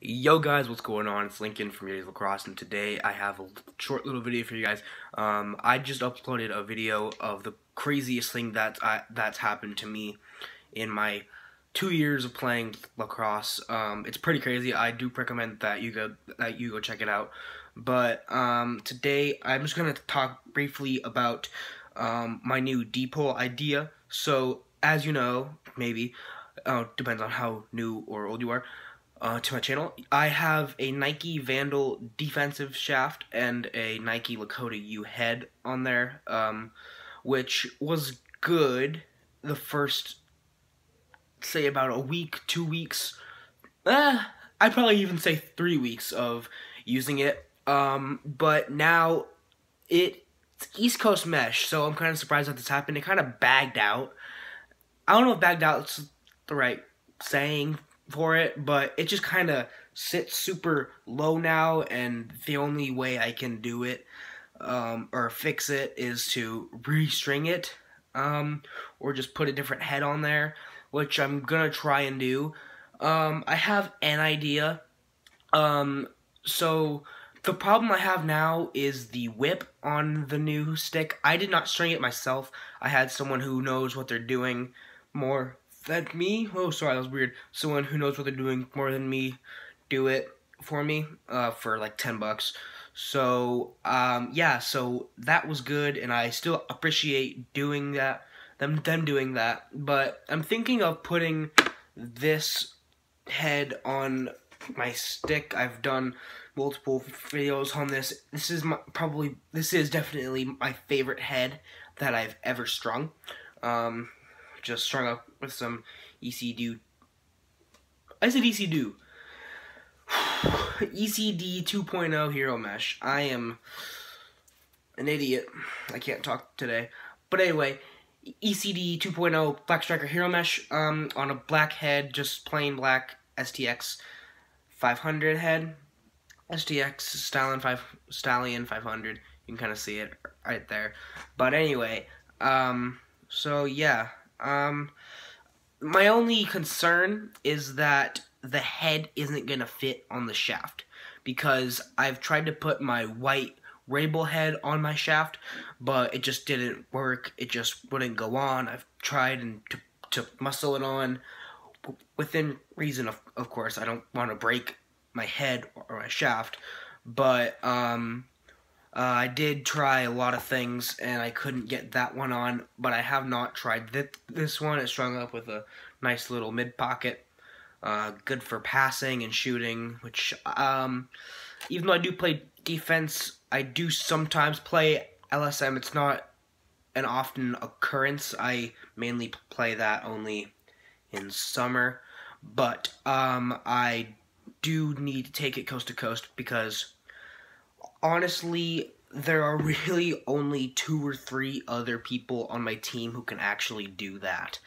Yo guys, what's going on? It's Lincoln from Yeti Lacrosse, and today I have a short little video for you guys. Um, I just uploaded a video of the craziest thing that I, that's happened to me in my two years of playing lacrosse. Um, it's pretty crazy. I do recommend that you go that you go check it out. But um, today I'm just gonna talk briefly about um, my new D-pole idea. So as you know, maybe uh, depends on how new or old you are uh, to my channel. I have a Nike Vandal defensive shaft and a Nike Lakota U head on there, um, which was good the first, say, about a week, two weeks. Eh, I'd probably even say three weeks of using it. Um, but now it, it's East Coast mesh, so I'm kind of surprised that this happened. It kind of bagged out. I don't know if bagged out's the right saying for it, but it just kind of sits super low now, and the only way I can do it um, or fix it is to restring it um, or just put a different head on there, which I'm gonna try and do. Um, I have an idea. Um, so the problem I have now is the whip on the new stick. I did not string it myself. I had someone who knows what they're doing more that me, oh sorry, that was weird. Someone who knows what they're doing more than me do it for me uh, for like 10 bucks. So, um, yeah, so that was good, and I still appreciate doing that, them, them doing that. But I'm thinking of putting this head on my stick. I've done multiple videos on this. This is my, probably, this is definitely my favorite head that I've ever strung. Um, just strung up with some ECD. I said ECD. ECD 2.0 Hero Mesh. I am an idiot. I can't talk today. But anyway, ECD 2.0 Black Striker Hero Mesh um, on a black head, just plain black STX 500 head. STX Stallion 5 Stallion 500. You can kind of see it right there. But anyway, um, so yeah, um, my only concern is that the head isn't going to fit on the shaft because I've tried to put my white Rabel head on my shaft, but it just didn't work. It just wouldn't go on. I've tried and to, to muscle it on within reason, of, of course. I don't want to break my head or my shaft, but um, uh, I did try a lot of things and I couldn't get that one on, but I have not tried th this one. It's strung up with a nice little mid pocket. Uh, good for passing and shooting, which, um, even though I do play defense, I do sometimes play LSM. It's not an often occurrence. I mainly play that only in summer, but um, I do need to take it coast to coast because honestly, there are really only two or three other people on my team who can actually do that.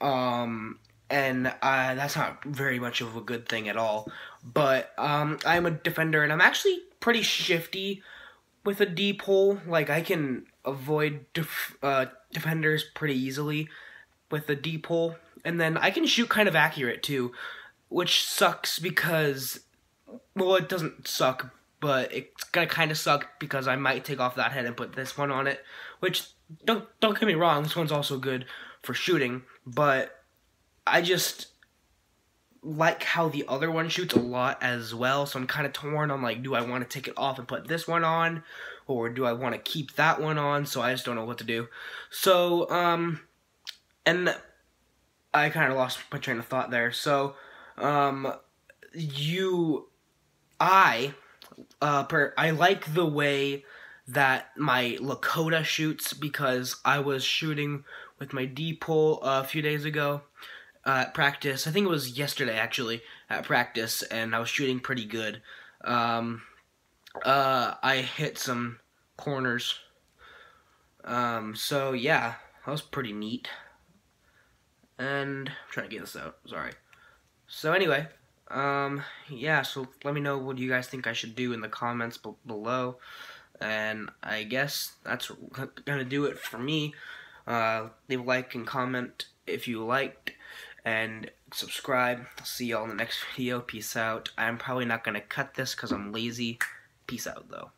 Um, and uh, that's not very much of a good thing at all. But um, I'm a defender, and I'm actually pretty shifty with a D-pole. Like, I can avoid def uh, defenders pretty easily with a D-pole. And then I can shoot kind of accurate, too, which sucks because, well, it doesn't suck, but it's gonna kind of suck because I might take off that head and put this one on it. Which don't don't get me wrong, this one's also good for shooting, but I just like how the other one shoots a lot as well. So I'm kind of torn on like, do I want to take it off and put this one on, or do I want to keep that one on? So I just don't know what to do. So um, and I kind of lost my train of thought there. So um, you, I uh, per, I like the way that my Lakota shoots because I was shooting with my D-pole uh, a few days ago at practice. I think it was yesterday actually at practice, and I was shooting pretty good. Um, uh, I hit some corners. Um, so yeah, that was pretty neat. And I'm trying to get this out. Sorry. So anyway, um, yeah, so let me know what you guys think I should do in the comments below. And I guess that's gonna do it for me. Uh, leave a like and comment if you liked. And subscribe. See y'all in the next video. Peace out. I'm probably not to cut this because I'm lazy. Peace out, though.